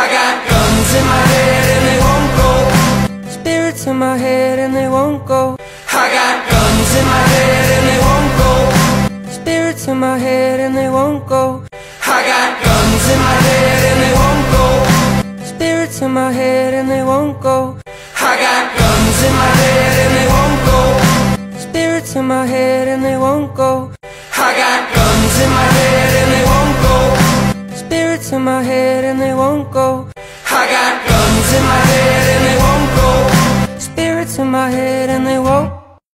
I got guns in my head and they won't go. Spirits in my head and they won't go. I got guns in my head and they won't go. Spirits in my head and they won't go. I got guns in my head and they won't go. Spirits in my head and they won't go. I got guns in my head and they won't go. Spirits in my head and they won't go. I got In my head and they won't go. I got guns in my head and they won't go. Spirits in my head and they won't